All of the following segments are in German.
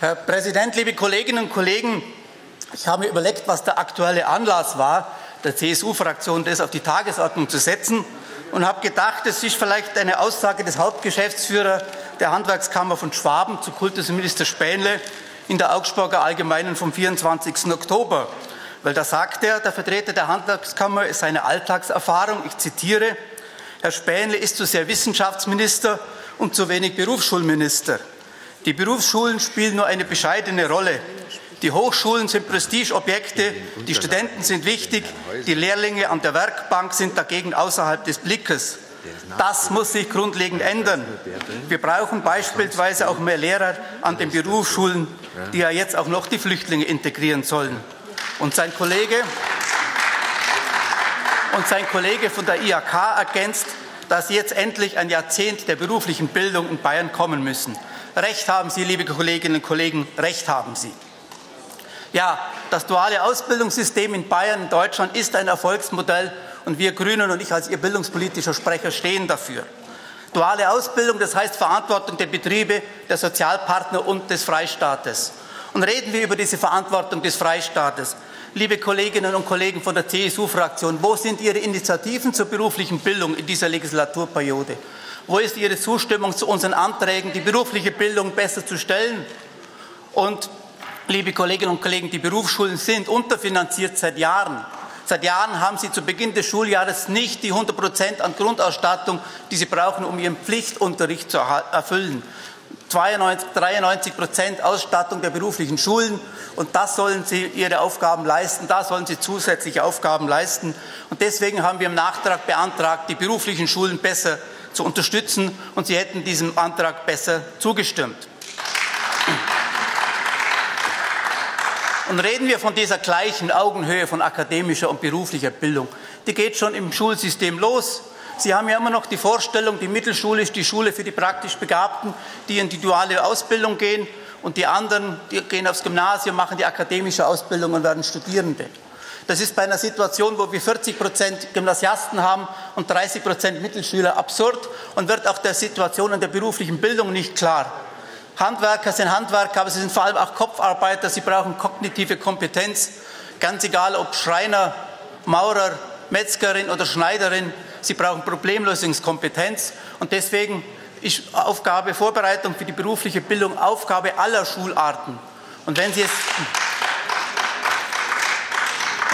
Herr Präsident, liebe Kolleginnen und Kollegen! Ich habe mir überlegt, was der aktuelle Anlass war, der CSU-Fraktion das auf die Tagesordnung zu setzen und habe gedacht, es ist vielleicht eine Aussage des Hauptgeschäftsführers der Handwerkskammer von Schwaben zu Kultusminister Spähnle in der Augsburger Allgemeinen vom 24. Oktober. Weil da sagt er, der Vertreter der Handwerkskammer ist seine Alltagserfahrung, ich zitiere, Herr Spähnle ist zu sehr Wissenschaftsminister und zu wenig Berufsschulminister. Die Berufsschulen spielen nur eine bescheidene Rolle. Die Hochschulen sind Prestigeobjekte, die Studenten sind wichtig, die Lehrlinge an der Werkbank sind dagegen außerhalb des Blickes. Das muss sich grundlegend ändern. Wir brauchen beispielsweise auch mehr Lehrer an den Berufsschulen, die ja jetzt auch noch die Flüchtlinge integrieren sollen. Und sein Kollege, und sein Kollege von der IHK ergänzt, dass jetzt endlich ein Jahrzehnt der beruflichen Bildung in Bayern kommen müssen. Recht haben Sie, liebe Kolleginnen und Kollegen, recht haben Sie. Ja, das duale Ausbildungssystem in Bayern, in Deutschland ist ein Erfolgsmodell und wir Grünen und ich als Ihr bildungspolitischer Sprecher stehen dafür. Duale Ausbildung, das heißt Verantwortung der Betriebe, der Sozialpartner und des Freistaates. Und reden wir über diese Verantwortung des Freistaates. Liebe Kolleginnen und Kollegen von der CSU-Fraktion, wo sind Ihre Initiativen zur beruflichen Bildung in dieser Legislaturperiode? Wo ist Ihre Zustimmung zu unseren Anträgen, die berufliche Bildung besser zu stellen? Und Liebe Kolleginnen und Kollegen, die Berufsschulen sind unterfinanziert seit Jahren. Seit Jahren haben sie zu Beginn des Schuljahres nicht die 100 Prozent an Grundausstattung, die sie brauchen, um ihren Pflichtunterricht zu erfüllen. 92, 93 Prozent Ausstattung der beruflichen Schulen. Und das sollen sie ihre Aufgaben leisten. Da sollen sie zusätzliche Aufgaben leisten. Und deswegen haben wir im Nachtrag beantragt, die beruflichen Schulen besser zu unterstützen. Und sie hätten diesem Antrag besser zugestimmt. Und reden wir von dieser gleichen Augenhöhe von akademischer und beruflicher Bildung. Die geht schon im Schulsystem los. Sie haben ja immer noch die Vorstellung, die Mittelschule ist die Schule für die praktisch Begabten, die in die duale Ausbildung gehen und die anderen die gehen aufs Gymnasium, machen die akademische Ausbildung und werden Studierende. Das ist bei einer Situation, wo wir 40 Prozent Gymnasiasten haben und 30 Prozent Mittelschüler absurd und wird auch der Situation in der beruflichen Bildung nicht klar. Handwerker sind Handwerker, aber sie sind vor allem auch Kopfarbeiter. Sie brauchen kognitive Kompetenz. Ganz egal, ob Schreiner, Maurer, Metzgerin oder Schneiderin. Sie brauchen Problemlösungskompetenz. Und deswegen ist Aufgabe, Vorbereitung für die berufliche Bildung Aufgabe aller Schularten. Und wenn Sie es,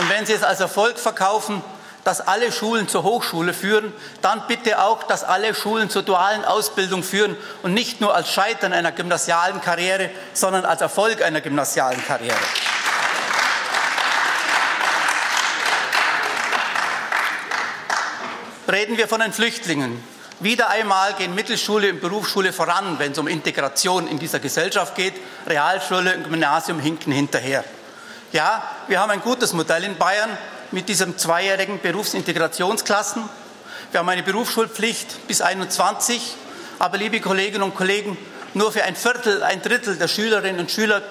und wenn Sie es als Erfolg verkaufen, dass alle Schulen zur Hochschule führen, dann bitte auch, dass alle Schulen zur dualen Ausbildung führen und nicht nur als Scheitern einer gymnasialen Karriere, sondern als Erfolg einer gymnasialen Karriere. Reden wir von den Flüchtlingen. Wieder einmal gehen Mittelschule und Berufsschule voran, wenn es um Integration in dieser Gesellschaft geht. Realschule und Gymnasium hinken hinterher. Ja, wir haben ein gutes Modell in Bayern, mit diesen zweijährigen Berufsintegrationsklassen. Wir haben eine Berufsschulpflicht bis 21. Aber liebe Kolleginnen und Kollegen, nur für ein Viertel, ein Drittel der Schülerinnen und Schüler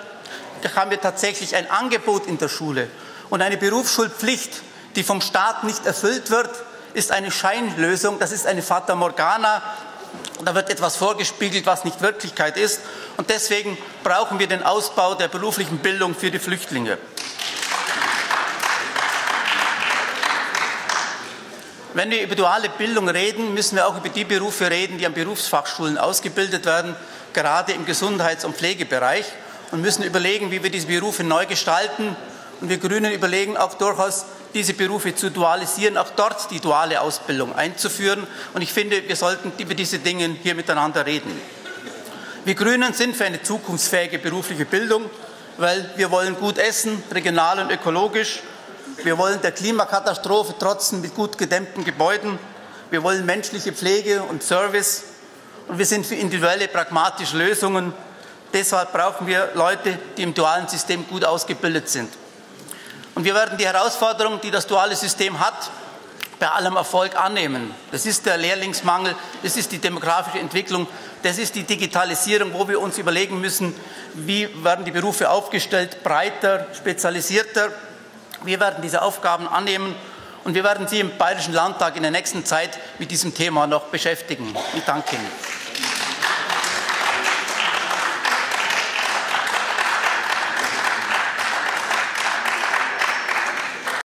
haben wir tatsächlich ein Angebot in der Schule. Und eine Berufsschulpflicht, die vom Staat nicht erfüllt wird, ist eine Scheinlösung, das ist eine Fata Morgana. Da wird etwas vorgespiegelt, was nicht Wirklichkeit ist. Und deswegen brauchen wir den Ausbau der beruflichen Bildung für die Flüchtlinge. Wenn wir über duale Bildung reden, müssen wir auch über die Berufe reden, die an Berufsfachschulen ausgebildet werden, gerade im Gesundheits- und Pflegebereich, und müssen überlegen, wie wir diese Berufe neu gestalten. Und wir Grünen überlegen auch durchaus, diese Berufe zu dualisieren, auch dort die duale Ausbildung einzuführen. Und ich finde, wir sollten über diese Dinge hier miteinander reden. Wir Grünen sind für eine zukunftsfähige berufliche Bildung, weil wir wollen gut essen, regional und ökologisch. Wir wollen der Klimakatastrophe trotzen mit gut gedämmten Gebäuden. Wir wollen menschliche Pflege und Service. Und wir sind für individuelle, pragmatische Lösungen. Deshalb brauchen wir Leute, die im dualen System gut ausgebildet sind. Und wir werden die Herausforderungen, die das duale System hat, bei allem Erfolg annehmen. Das ist der Lehrlingsmangel, das ist die demografische Entwicklung, das ist die Digitalisierung, wo wir uns überlegen müssen, wie werden die Berufe aufgestellt, breiter, spezialisierter. Wir werden diese Aufgaben annehmen und wir werden Sie im Bayerischen Landtag in der nächsten Zeit mit diesem Thema noch beschäftigen. Ich danke Ihnen.